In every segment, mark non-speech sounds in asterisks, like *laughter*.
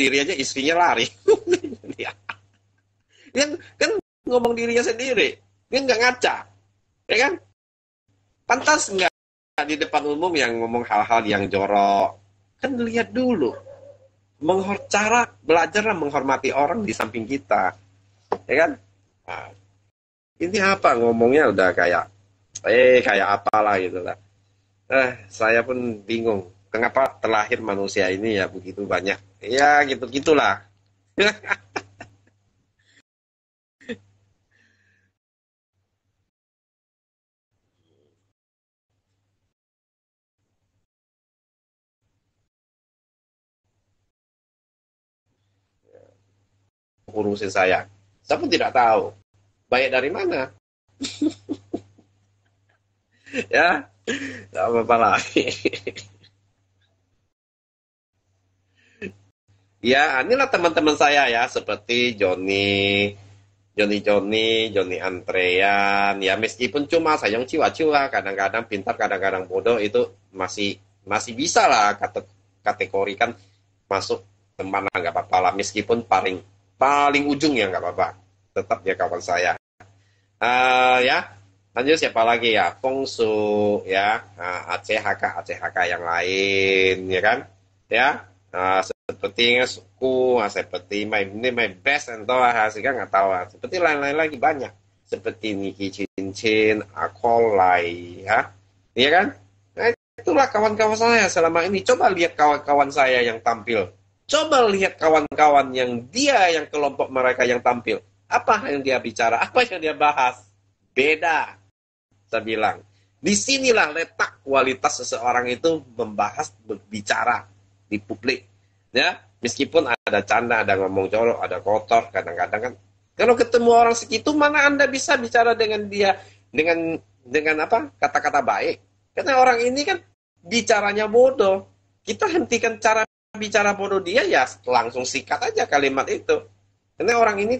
sendiri aja istrinya lari. *laughs* yang kan ngomong dirinya sendiri, dia nggak ngaca, ya kan? Pantas nggak di depan umum yang ngomong hal-hal yang jorok? Kan lihat dulu, menghor cara belajar menghormati orang di samping kita, ya kan? Nah, ini apa ngomongnya udah kayak, eh kayak apalah gitu lah. Eh, saya pun bingung kenapa terlahir manusia ini ya begitu banyak. Ya gitu-gitulah. *laughs* urusin saya. Saya pun tidak tahu. Baik dari mana? *laughs* ya, tidak apa-apa lagi. *laughs* Ya, inilah teman-teman saya ya, seperti Joni, Joni Joni, Joni Antrean. Ya, meskipun cuma sayang ciwa-ciwa, kadang-kadang pintar, kadang-kadang bodoh itu masih masih bisa lah kategorikan masuk teman nggak apa-apa lah, meskipun paling paling ujung ya nggak apa-apa, tetap dia kawan saya. Uh, ya, lanjut siapa lagi ya? Fongsu ya, uh, ACHK, ACHK yang lain ya kan? Ya, uh, seperti suku, seperti my ini my best and toh hasilnya nggak tahu. Seperti lain-lain lagi banyak. Seperti Niki Cincin, Akolai, ya, iya kan? Nah, itulah kawan-kawan saya selama ini. Coba lihat kawan-kawan saya yang tampil. Coba lihat kawan-kawan yang dia, yang kelompok mereka yang tampil. Apa yang dia bicara? Apa yang dia bahas? Beda. Saya bilang. Di sinilah letak kualitas seseorang itu membahas, berbicara di publik ya meskipun ada canda ada ngomong jorok ada kotor kadang-kadang kan. Kalau ketemu orang segitu mana anda bisa bicara dengan dia dengan dengan apa kata-kata baik? Karena orang ini kan bicaranya bodoh. Kita hentikan cara bicara bodoh dia ya langsung sikat aja kalimat itu. Karena orang ini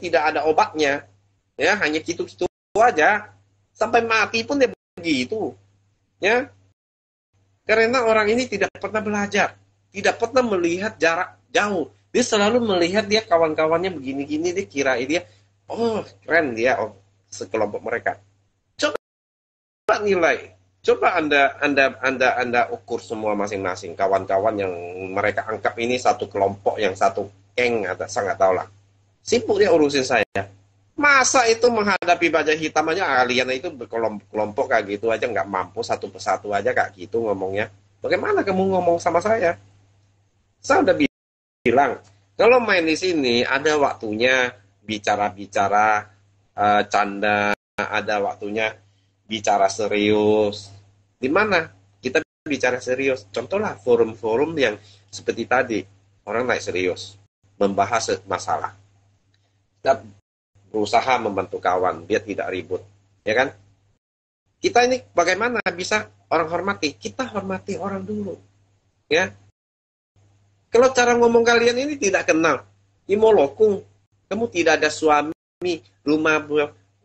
tidak ada obatnya. Ya hanya gitu-gitu aja. Sampai mati pun dia begitu. Ya. Karena orang ini tidak pernah belajar tidak pernah melihat jarak jauh. Dia selalu melihat dia kawan-kawannya begini-gini, dia kira dia, oh keren dia, oh sekelompok mereka. Coba nilai, coba anda anda anda anda ukur semua masing-masing kawan-kawan yang mereka anggap ini satu kelompok yang satu geng atau sangat tahu lah. Sibuk dia urusin saya. Masa itu menghadapi baja hitam aja kalian itu berkelompok kayak gitu aja nggak mampu satu persatu aja kayak gitu ngomongnya. Bagaimana kamu ngomong sama saya? Saya udah bilang, kalau main di sini ada waktunya bicara-bicara uh, canda, ada waktunya bicara serius. Di mana kita bicara serius? Contohlah forum-forum yang seperti tadi, orang naik serius, membahas masalah. Kita berusaha membantu kawan biar tidak ribut, ya kan? Kita ini bagaimana bisa orang hormati? Kita hormati orang dulu, ya kalau cara ngomong kalian ini tidak kenal, imolokung, kamu tidak ada suami, rumah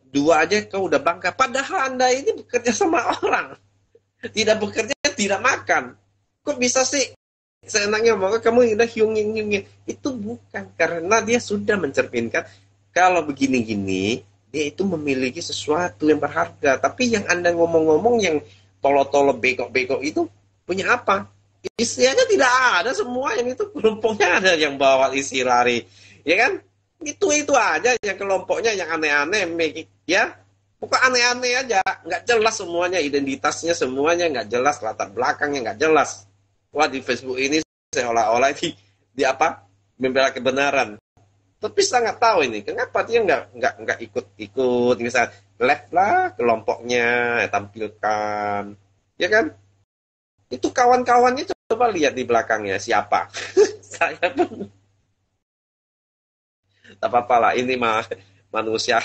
dua aja kau udah bangga. Padahal anda ini bekerja sama orang, tidak bekerja tidak makan. Kok bisa sih seenaknya ngomong kamu udah hiung hiung Itu bukan karena dia sudah mencerminkan kalau begini-gini dia itu memiliki sesuatu yang berharga. Tapi yang anda ngomong-ngomong yang tolo-tolo bego-bego itu punya apa? Isi aja tidak ada semua yang itu kelompoknya ada yang bawa isi lari. Ya kan? Itu itu aja yang kelompoknya yang aneh-aneh ya? Bukan aneh-aneh aja. Nggak jelas semuanya identitasnya semuanya nggak jelas latar belakangnya nggak jelas. Wah di Facebook ini seolah-olah di, di apa? Membela kebenaran. Tapi saya nggak tahu ini kenapa dia nggak nggak nggak ikut ikut misal left lah kelompoknya tampilkan. Ya kan itu kawan-kawannya coba lihat di belakangnya siapa. *laughs* Saya pun tak apa-apa lah ini mah manusia.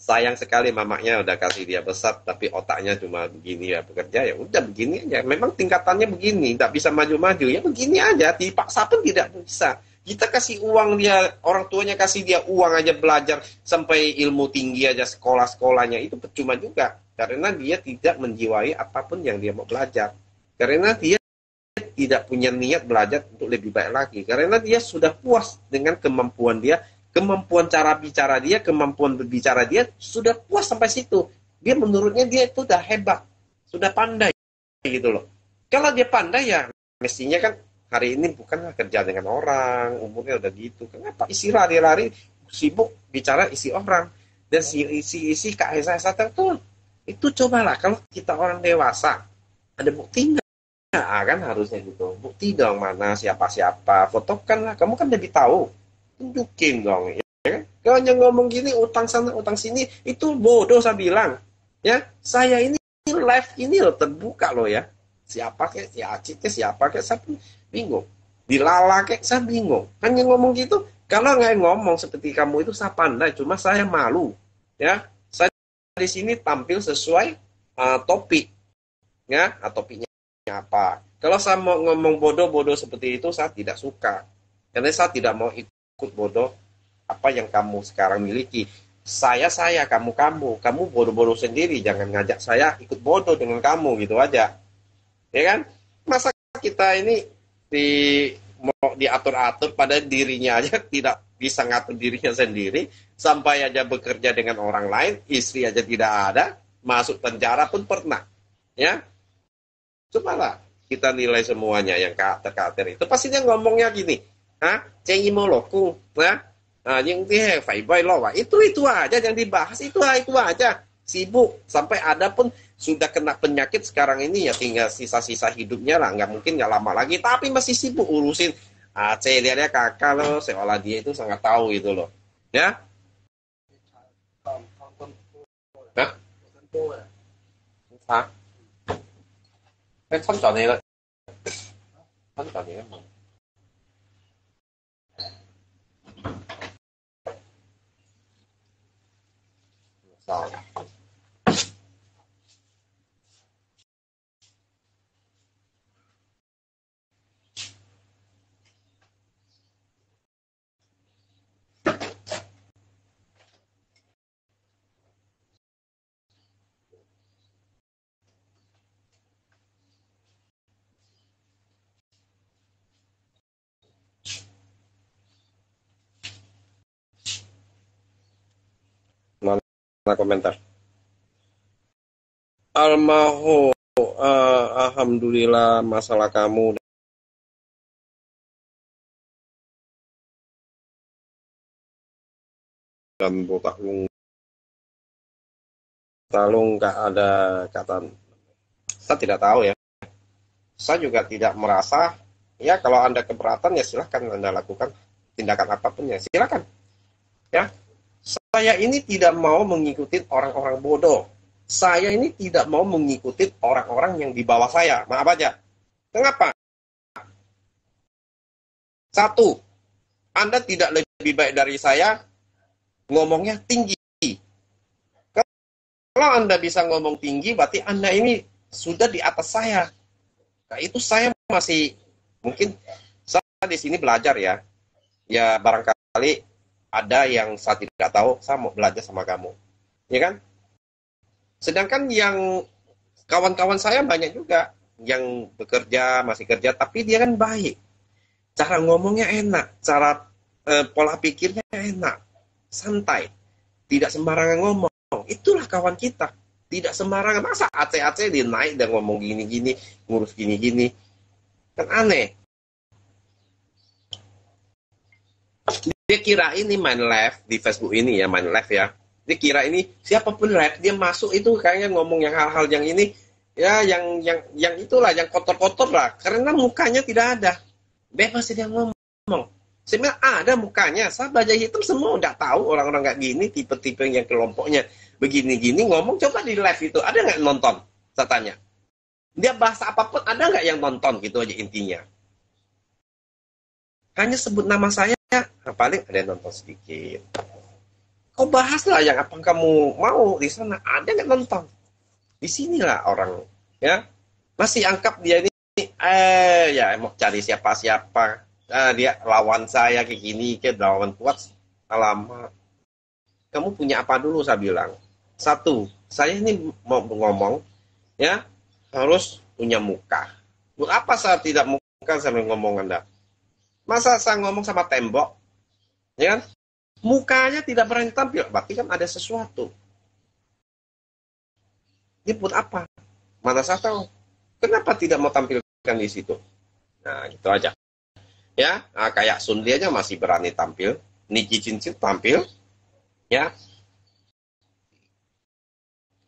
Sayang sekali mamaknya udah kasih dia besar tapi otaknya cuma begini ya bekerja ya udah begini aja. Memang tingkatannya begini tidak bisa maju-maju. Ya begini aja dipaksa pun tidak bisa. Kita kasih uang dia orang tuanya kasih dia uang aja belajar sampai ilmu tinggi aja sekolah-sekolahnya. Itu percuma juga karena dia tidak menjiwai apa pun yang dia mau belajar karena dia tidak punya niat belajar untuk lebih baik lagi. Karena dia sudah puas dengan kemampuan dia kemampuan cara bicara dia kemampuan berbicara dia sudah puas sampai situ. Dia menurutnya dia itu udah hebat sudah pandai gitu loh. Kalau dia pandai ya mestinya kan hari ini bukan kerja dengan orang umurnya udah gitu. Kenapa isi lari-lari sibuk bicara isi orang? Dan si isi isi kak Esa tuh itu cobalah kalau kita orang dewasa ada bukti Nah, kan harusnya gitu. Bukti dong mana siapa-siapa. Fotokan lah. Kamu kan lebih tahu. Tunjukin dong. Ya kan? Kalau hanya ngomong gini, utang sana, utang sini, itu bodoh saya bilang. Ya, saya ini live ini loh terbuka loh ya. Siapa kek, si Acit kek, siapa kek, saya bingung. Dilala kek, saya bingung. Hanya ngomong gitu, kalau nggak ngomong seperti kamu itu saya pandai, cuma saya malu. Ya, saya di sini tampil sesuai uh, topik, ya, topiknya apa. Kalau saya mau ngomong bodoh-bodoh seperti itu, saya tidak suka. Karena saya tidak mau ikut bodoh apa yang kamu sekarang miliki. Saya, saya, kamu, kamu. Kamu bodoh-bodoh sendiri. Jangan ngajak saya ikut bodoh dengan kamu, gitu aja. Ya kan? Masa kita ini di mau diatur-atur pada dirinya aja *laughs* tidak bisa ngatur dirinya sendiri sampai aja bekerja dengan orang lain istri aja tidak ada masuk penjara pun pernah ya Cobalah kita nilai semuanya yang karakter-karakter itu. Pasti dia ngomongnya gini, Hah? Cengi moloku, nah, yang dia boy lo, itu itu aja yang dibahas itu itu aja. Sibuk sampai ada pun sudah kena penyakit sekarang ini ya tinggal sisa-sisa hidupnya lah nggak mungkin nggak lama lagi. Tapi masih sibuk urusin. Aceh dia kakak loh seolah dia itu sangat tahu itu loh. Ya? Hah? 백판도 안 해가 백판도 안 해, 뭐. 나 Mana komentar? Almaho, uh, alhamdulillah masalah kamu dan botak lung talung nggak ada kata saya tidak tahu ya saya juga tidak merasa ya kalau anda keberatan ya silahkan anda lakukan tindakan apa pun ya silahkan ya saya ini tidak mau mengikuti orang-orang bodoh. Saya ini tidak mau mengikuti orang-orang yang di bawah saya. Maaf aja. Kenapa? Satu, Anda tidak lebih baik dari saya, ngomongnya tinggi. Kalau Anda bisa ngomong tinggi, berarti Anda ini sudah di atas saya. Nah, itu saya masih mungkin saya di sini belajar ya. Ya barangkali ada yang saya tidak tahu, saya mau belajar sama kamu. Ya kan? Sedangkan yang kawan-kawan saya banyak juga yang bekerja, masih kerja, tapi dia kan baik. Cara ngomongnya enak, cara eh, pola pikirnya enak, santai, tidak sembarangan ngomong. Itulah kawan kita. Tidak sembarangan. Masa AC-AC dia naik dan ngomong gini-gini, ngurus gini-gini. Kan aneh. Dia kira ini main live di Facebook ini ya main live ya. Dia kira ini siapa pun live dia masuk itu kayaknya ngomong yang hal-hal yang ini ya yang yang yang itulah yang kotor-kotor lah. Karena mukanya tidak ada. Bebas dia ngomong. Sebenarnya ada mukanya belajar hitam semua. Udah tahu orang-orang nggak gini tipe-tipe yang kelompoknya begini-gini ngomong coba di live itu. Ada nggak nonton? Saya tanya. Dia bahasa apa pun ada nggak yang nonton? Gitu aja intinya. Hanya sebut nama saya Ya, nah, paling ada yang nonton sedikit. Kau bahaslah yang apa kamu mau di sana. Ada nggak nonton? Di sinilah orang ya masih angkap dia ini eh ya mau cari siapa siapa ah, dia lawan saya kayak gini kayak lawan kuat alamat kamu punya apa dulu saya bilang satu saya ini mau ngomong ya harus punya muka buat apa saya tidak kan sambil ngomong Anda. Masa saya ngomong sama tembok? Ya kan? Mukanya tidak berani tampil, berarti kan ada sesuatu. Ini buat apa? Mana saya tahu. Kenapa tidak mau tampilkan di situ? Nah, gitu aja. Ya, nah, kayak Sunli aja masih berani tampil. Niki Cincin tampil. Ya.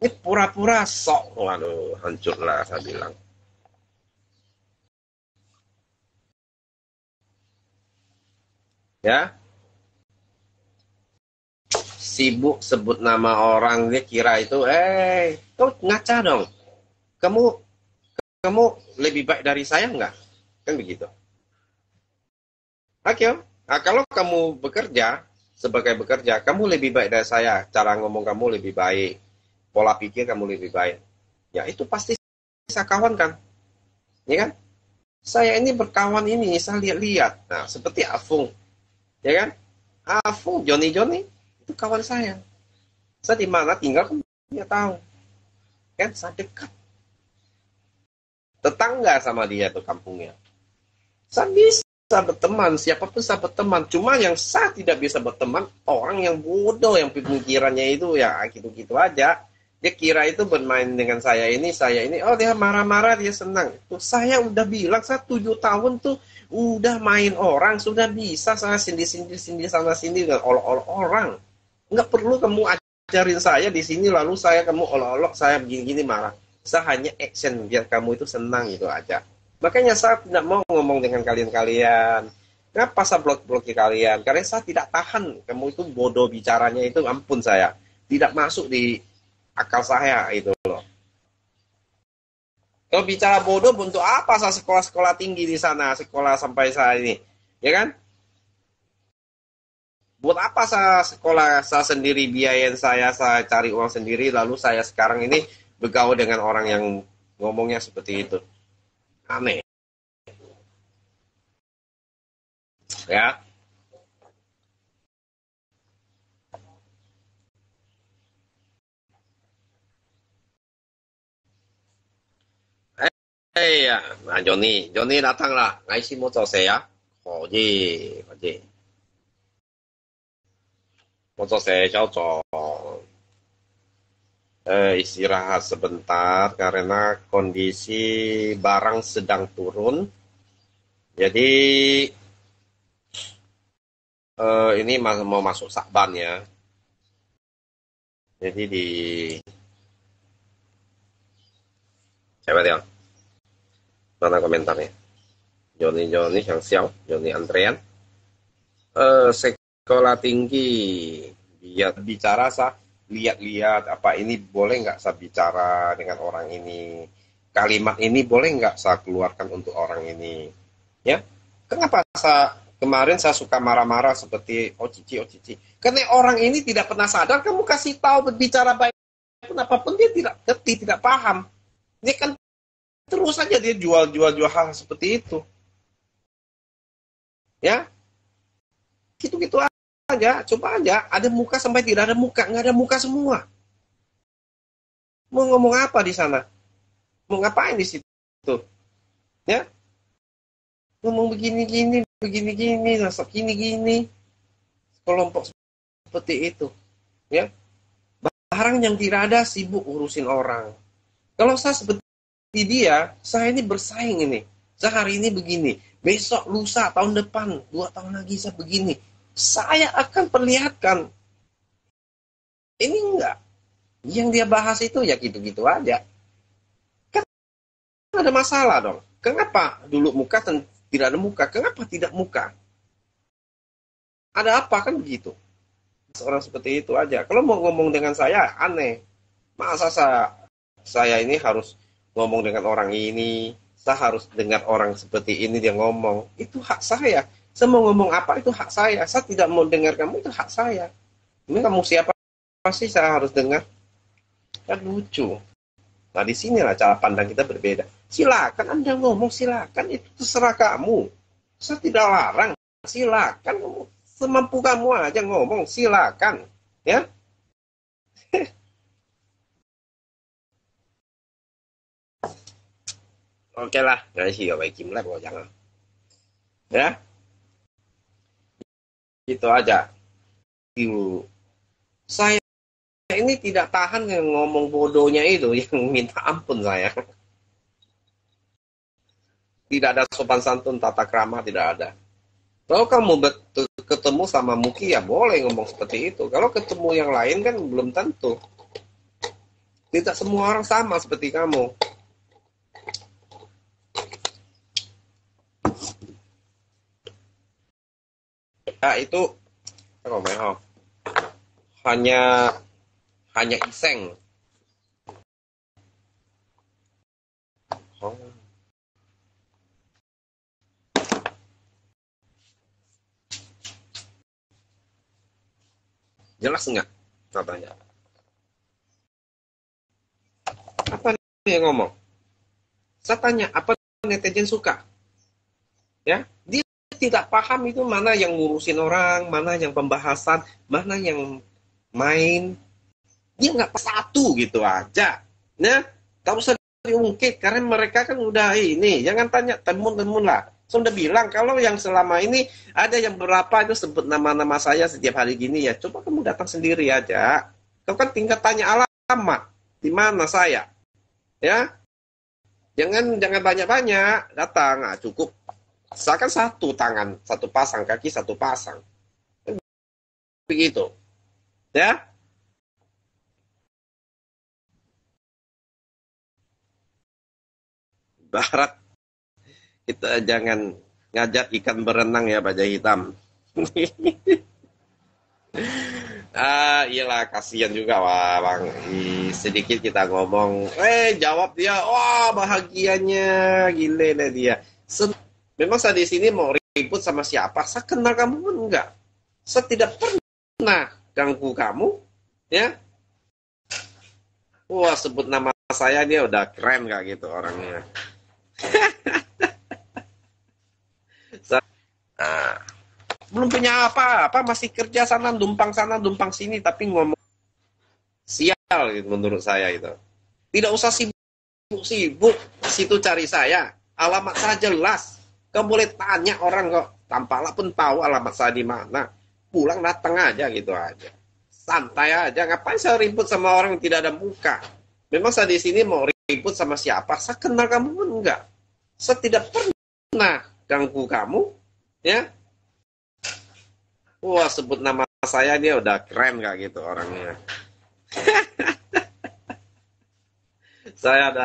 Ini pura-pura sok. Waduh, hancurlah saya bilang. Ya, sibuk sebut nama orang dia kira itu eh kau ngaca dong. Kamu kamu lebih baik dari saya enggak kan begitu. Oke nah, kalau kamu bekerja sebagai bekerja kamu lebih baik dari saya. Cara ngomong kamu lebih baik. Pola pikir kamu lebih baik. Ya itu pasti saya kawan kan ya kan? Saya ini berkawan ini saya lihat-lihat. Nah seperti Afung ya kan Afung Joni Joni itu kawan saya. Saya di mana tinggal kan dia tahu. Kan saya dekat. Tetangga sama dia tuh kampungnya. Saya bisa berteman, siapa pun saya berteman. Cuma yang saya tidak bisa berteman, orang yang bodoh, yang pemikirannya itu ya gitu-gitu aja. Dia kira itu bermain dengan saya ini, saya ini. Oh dia marah-marah, dia senang. Tuh saya udah bilang, saya tujuh tahun tuh udah main orang, sudah bisa saya sindi-sindi-sindi sana sini dengan olok-olok orang Nggak perlu kamu ajarin saya di sini lalu saya kamu olok-olok saya begini-gini marah. Saya hanya action biar kamu itu senang itu aja. Makanya saya tidak mau ngomong dengan kalian-kalian. Kenapa saya blok-bloki kalian? Karena saya tidak tahan. Kamu itu bodoh bicaranya itu ampun saya. Tidak masuk di akal saya itu loh. Kalau bicara bodoh untuk apa saya sekolah-sekolah tinggi di sana, sekolah sampai saya ini, ya kan? buat apa saya sekolah saya sendiri biayain saya saya cari uang sendiri lalu saya sekarang ini bergaul dengan orang yang ngomongnya seperti itu aneh ya Eh ya, nah Joni, Joni datanglah. Ngai mau selesai ya. Ji. 我做 saya cocok. Eh, istirahat sebentar karena kondisi barang sedang turun. Jadi eh, ini mau masuk sakban ya. Jadi di siapa dia? Mana komentarnya? Joni Joni yang siang, Joni Andrean. Eh, sekolah tinggi. Lihat bicara sah? Lihat-lihat. Apa ini boleh nggak saya bicara dengan orang ini? Kalimat ini boleh nggak saya keluarkan untuk orang ini? Ya? Kenapa saya kemarin saya suka marah-marah seperti oh cici oh cici. Karena orang ini tidak pernah sadar kamu kasih tahu berbicara baik pun apa pun dia tidak ngerti tidak paham. Ini kan terus saja dia jual-jual jual hal seperti itu ya gitu-gitu aja, coba aja. Ada muka sampai tidak ada muka, nggak ada muka semua. Mau ngomong apa di sana? Mau ngapain di situ? Ya? Ngomong begini-gini, begini-gini, nasab gini-gini. Kelompok seperti itu. Ya? Barang yang tidak ada sibuk urusin orang. Kalau saya seperti dia, saya ini bersaing ini. Saya hari ini begini, besok, lusa, tahun depan, dua tahun lagi saya begini saya akan perlihatkan. Ini enggak. Yang dia bahas itu ya gitu-gitu aja. Kan ada masalah dong. Kenapa dulu muka tidak ada muka? Kenapa tidak muka? Ada apa kan begitu? Seorang seperti itu aja. Kalau mau ngomong dengan saya aneh. Masa saya saya ini harus ngomong dengan orang ini, saya harus dengar orang seperti ini dia ngomong. Itu hak saya. Saya mau ngomong apa itu hak saya. Saya tidak mau dengar kamu itu hak saya. Ini kamu siapa pasti saya harus dengar. Kan lucu. Nah di sinilah cara pandang kita berbeda. Silakan Anda ngomong, silakan itu terserah kamu. Saya tidak larang. Silakan semampu kamu aja ngomong, silakan. Ya. Oke lah, nanti sih gak baik Kim lah, jangan. Ya. Itu aja. Ibu. Saya ini tidak tahan yang ngomong bodohnya itu yang minta ampun saya. Tidak ada sopan santun, tata krama, tidak ada. Kalau kamu betul ketemu sama Muki ya boleh ngomong seperti itu. Kalau ketemu yang lain kan belum tentu. Tidak semua orang sama seperti kamu. Ya itu oh, hanya hanya iseng. Oh. Jelas enggak katanya? Apa yang ngomong? Saya tanya, apa netizen suka? Ya, tidak paham itu mana yang ngurusin orang, mana yang pembahasan, mana yang main. Dia nggak satu gitu aja. Nah, tak usah diungkit karena mereka kan udah ini. Jangan tanya temun-temun lah sudah bilang kalau yang selama ini ada yang berapa itu sebut nama-nama saya setiap hari gini ya coba kamu datang sendiri aja kau kan tinggal tanya alamat di mana saya ya jangan jangan banyak-banyak datang nah, cukup asalkan satu tangan satu pasang kaki satu pasang. Begitu. Ya? Barat. Kita jangan ngajak ikan berenang ya Pak Hitam. *laughs* ah, iyalah kasihan juga wah Bang. sedikit kita ngomong, eh jawab dia, wah bahagianya. Gile deh dia. Sen Memang saya di sini mau ribut sama siapa? Saya kenal kamu pun enggak. Saya tidak pernah ganggu kamu, ya. Wah sebut nama saya dia udah keren gak gitu orangnya. *laughs* Nah, belum punya apa-apa, masih kerja sana, dumpang sana, dumpang sini, tapi ngomong sial gitu, menurut saya itu. Tidak usah sibuk-sibuk situ cari saya. Alamat saya jelas. Kamu boleh tanya orang kok. Tampaklah pun tahu alamat saya di mana. Pulang datang aja gitu aja. Santai aja. Ngapain saya ribut sama orang yang tidak ada muka? Memang saya di sini mau ribut sama siapa? Saya kenal kamu pun enggak. Saya tidak pernah ganggu kamu ya wah sebut nama saya dia udah keren gak gitu orangnya *laughs* saya ada